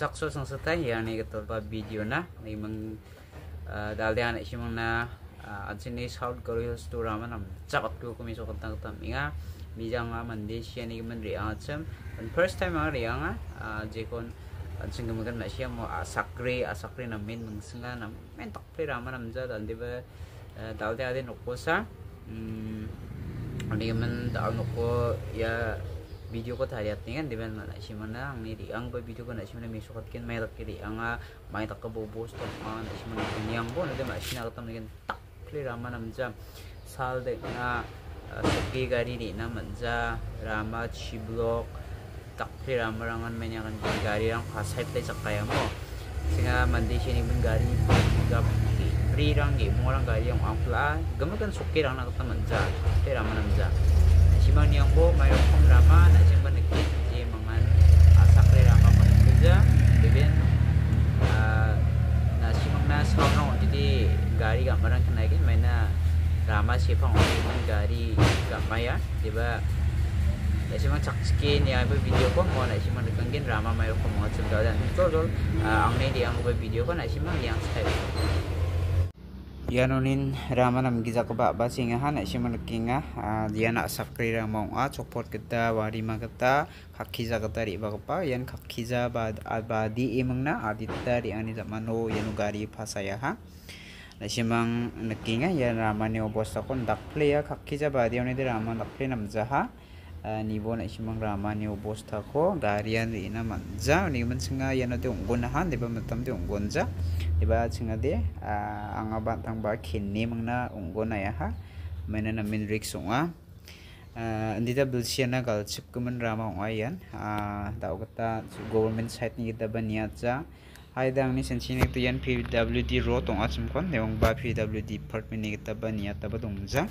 sakso sang setai ya ni ketul pa video na ni mang dal dia anak simang na ansin ni south korea sto rama nam. Chakat ko ko mi so kantang tam inga mi jang ma mande sia ni man ri first time ang ri anga je kon ansin ko magan na sia mo asakre asakre na min mang singa na men tak pre rama nam ja dal diba dal dia ade nokko sa ani man dal ya video ko tadi at kan. Diban na si mana ang ni ang ba video ko na si mana may sukat kin may rakiri ang may takka bobos to ang na si mana kunyang bo na diba si nakatam na tak clear rama namja sal de na sakki gari ni na manja rama chi block tak clear rama rangan may nyakan gari ang kasay play sa kaya mo singa mandi siya ni gari gap free rang gi mo rang gari ang angpla gamagan sukki rang nakatam manja clear rama namja simang niang po mayroon pong drama na simang nagkit di mga asakre rama mo kerja bibin na simang na sound nong jadi gari gak marang kenaikin main na drama sipang orang gari ya simang cak skin ya ibu video ko mo na simang nagkanggin drama mayroon ko mga tsugaw dan tol ang ni di ang video ko na simang yang style Yanonin rama nam giza ko ba ba singa ha na shima kinga dia na sakri ra mong a chopot kita wari ma kita khakhiza kita ri ba pa yan khakhiza ba abadi imang na adita ri ani zamano yanu gari phasaya ha. Na shimang nakinga yan rama ne obosta kon dakple ya khakhiza ba dia ne rama dakple nam jaha nibo na simang rama ni obosta ko garian ri na manja ni man singa yana de unggon han de ba matam de unggon ja de ba singa de anga ba tang ba khinni mangna unggon ya ha mena na min rik sunga andi da bilsiana gal chip kuman rama ong ayan da ogata government site ni da ba niya ja hai dang ni sensi ni tu yan pwd ro tong achim kon neong ba pwd department ni ta ba niya ta ba dong ja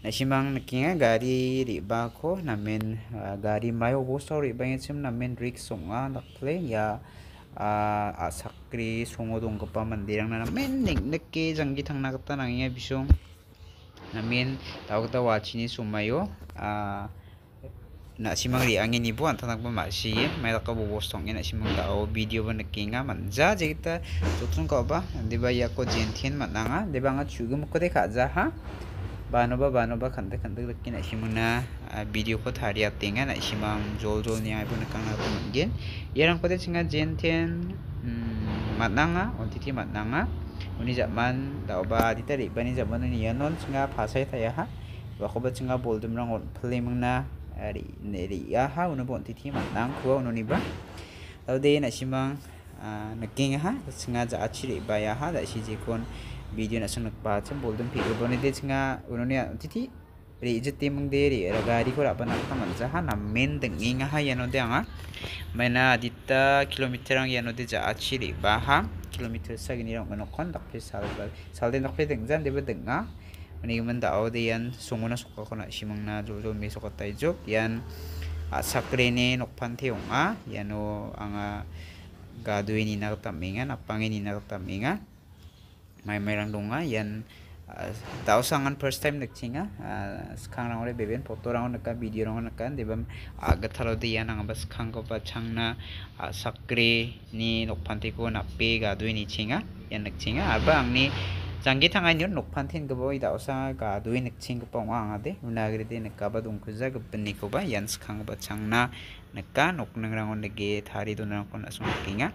nasimang nakinga gari riba ko namin uh, gari mayo bosto riba yung sim namin rik songa nakple ya uh, asakri songodong pa mandirang na namin nik niki janggi tang nakata nangiya bisong namin tawag ta wachi ni sumayo uh, na simang ri angin ibu antanak ba masi may ka bobostong na simang tao video ba nakinga manja jita tutun ko ba di ba ya ko jentien mananga di ba nga chugum ko de kaza ha banoba banoba khante khante lakki na simuna video ko thari atenga na simang jol jol ni aibu na mungkin yarang pada singa jenten matnanga ontiti matnanga. Uni zaman dauba ditari bani zaman ni yanon singa phasai thaya ha wakoba singa boldum rang on plemang na ri neri ya ha unu bon titi matnang kuwa unu ni ba. Taude na simang naking ha singa ja achiri ba ya ha da si jikon video na sang nagpacam boldon pi ubon ide nga uno niya titi. Ri jeti mong deri ra gari ko rapan ang taman sa hana men deng inga ha yano de anga maina dita kilometer ang yano de ja achiri baha. Kilometer sa gini rong ano kon dak pe sal ba sal de nak deng jan de deng nga. Mani man da de yan sunguna suka ko na simang na jol jol me suka tay jok yan sakre ne nokpan teong a yano anga gaduin ni nakataminga napangin ni nakataminga mai mai rang donga yan tau sangan first time nak cinga sekarang orang beben foto orang nak video orang nak kan debam agak thalo de yan ang bas khang ko pa changna sakre ni nok panti ko na pe ga dui ni cinga yan nak cinga aba ang ni jangi tangai ni nok pantin ko boy tau sa ga dui cing pa ang ade unagri de nak ba dung ko za ko ni ko ba yan sekarang ba changna nok nang rangon lagi thari do nang ko na sung kinga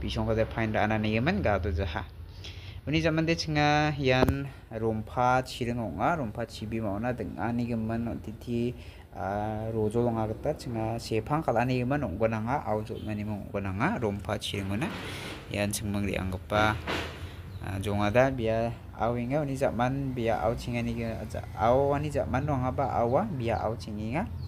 chikrang ko de gado no jana yano ba a chinga mi asara gado ya ha mi chikrang de gado na bisong ko de find ana ni man ga do jaha uni zaman de chinga yan rompa chireng onga rompa chibi mauna deng ani geman titi rojo longa gata chinga sepang kala ni geman onggonanga aujo mani mong onggonanga rompa chireng ona yan singmang ri angpa jongada bia awinga ni zaman bia aw chingani ga aw ani zaman no ngaba awa bia aw chinginga singa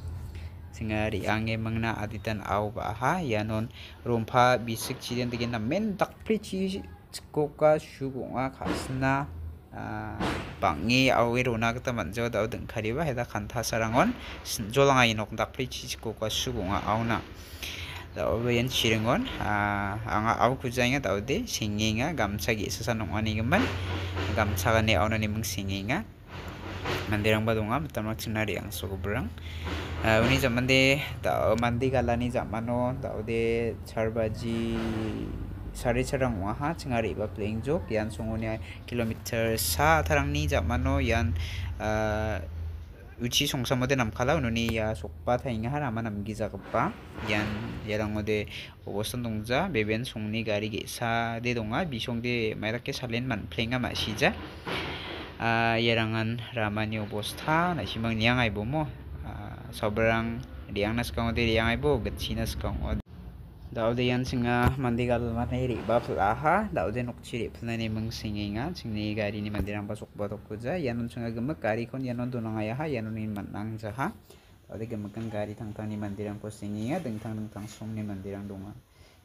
ri ange mangna aditan aw ba ha yanon rompa bisik chiden tige na men tak pri chi koka shugunga khasna bangi awi rona kita manjo da deng khariba heda khantha sarangon jolanga inok dak pri chi koka shugunga awna daw yan chiringon anga aw kujanga daw de singinga gamsa gi sasa nongani gaman gamsa ga ne awna ni mung singinga mandirang ba donga matamak chinari ang so berang uni zaman de daw mandi galani zamano daw de charbaji sari charang waha chingari ba playing jok yan sungoni kilometer sa tarangni zamano yan uchi songsamode namkhala unoni ya sokpa thainga harama namgi jagpa yan yarangode obostan dongja beben songni gari ge-sa de donga bisongde mairake salen manplenga masija yarangan ramani obostha nasimang niang aibomo sobrang riang nas kang de riang aibo gatsinas kang daude yan singa mandigal mane ri ba plaha daude nokchi ri plane mung singinga singni gari ni mandirang pasok batok kuja yanon singa gemek gari kon yanon dunang ya ha yanon in manang jaha daude gemekan gari tang tang ni mandirang ko singinga deng tang deng tang song ni mandirang donga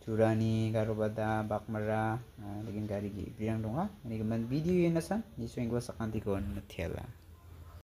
curani garobada bakmara lagi gari gi birang donga ini gemen video yana san ni swing gua sakanti kon nutella